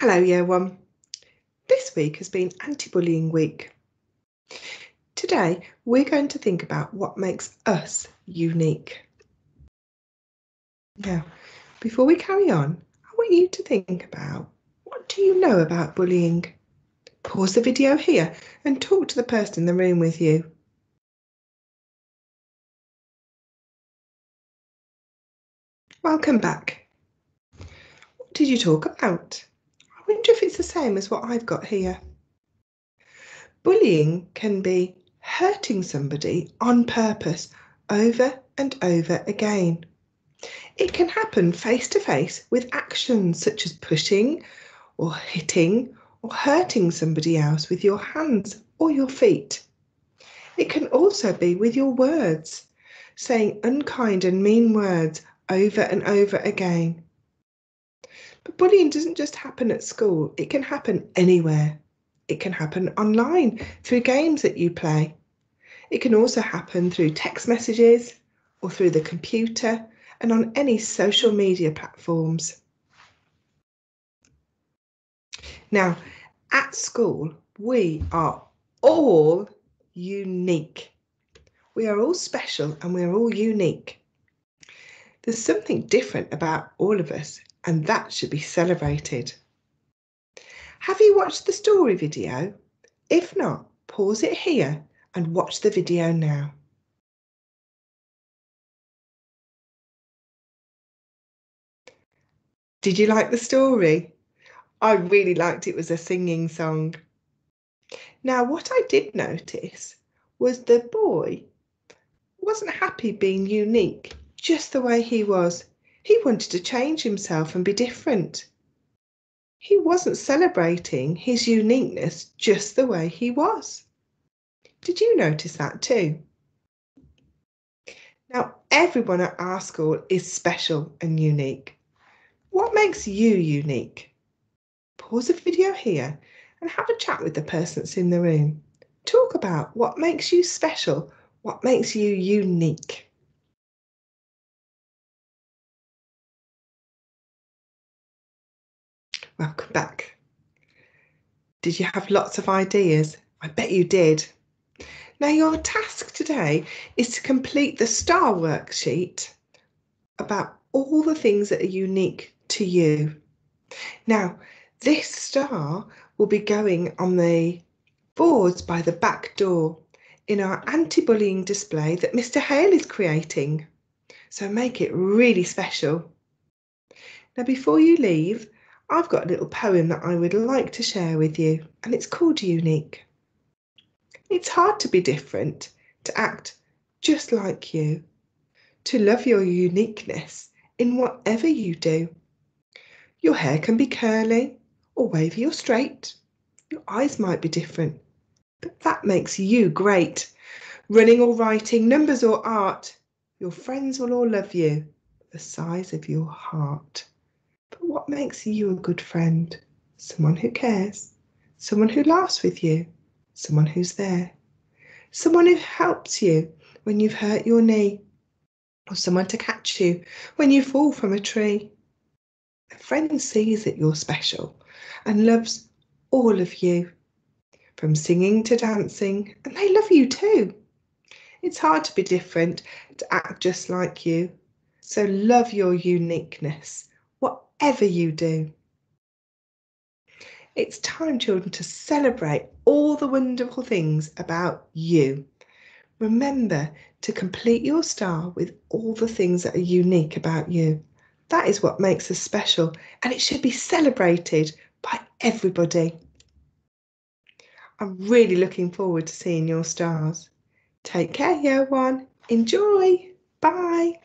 Hello, Year One. This week has been Anti Bullying Week. Today, we're going to think about what makes us unique. Now, before we carry on, I want you to think about what do you know about bullying? Pause the video here and talk to the person in the room with you. Welcome back. What did you talk about? If it's the same as what I've got here. Bullying can be hurting somebody on purpose over and over again. It can happen face to face with actions such as pushing or hitting or hurting somebody else with your hands or your feet. It can also be with your words, saying unkind and mean words over and over again. But bullying doesn't just happen at school, it can happen anywhere. It can happen online through games that you play. It can also happen through text messages or through the computer and on any social media platforms. Now, at school, we are all unique. We are all special and we're all unique. There's something different about all of us, and that should be celebrated. Have you watched the story video? If not, pause it here and watch the video now. Did you like the story? I really liked it was a singing song. Now, what I did notice was the boy wasn't happy being unique just the way he was. He wanted to change himself and be different. He wasn't celebrating his uniqueness just the way he was. Did you notice that too? Now, everyone at our school is special and unique. What makes you unique? Pause the video here and have a chat with the person that's in the room. Talk about what makes you special, what makes you unique. Welcome back. Did you have lots of ideas? I bet you did. Now, your task today is to complete the STAR worksheet about all the things that are unique to you. Now, this star will be going on the boards by the back door in our anti-bullying display that Mr Hale is creating. So make it really special. Now, before you leave, I've got a little poem that I would like to share with you, and it's called Unique. It's hard to be different, to act just like you, to love your uniqueness in whatever you do. Your hair can be curly or wavy or straight. Your eyes might be different, but that makes you great. Running or writing, numbers or art, your friends will all love you the size of your heart. Makes you a good friend? Someone who cares, someone who laughs with you, someone who's there, someone who helps you when you've hurt your knee, or someone to catch you when you fall from a tree. A friend sees that you're special and loves all of you, from singing to dancing, and they love you too. It's hard to be different, to act just like you. So love your uniqueness whatever you do. It's time, children, to celebrate all the wonderful things about you. Remember to complete your star with all the things that are unique about you. That is what makes us special, and it should be celebrated by everybody. I'm really looking forward to seeing your stars. Take care, year one. Enjoy. Bye.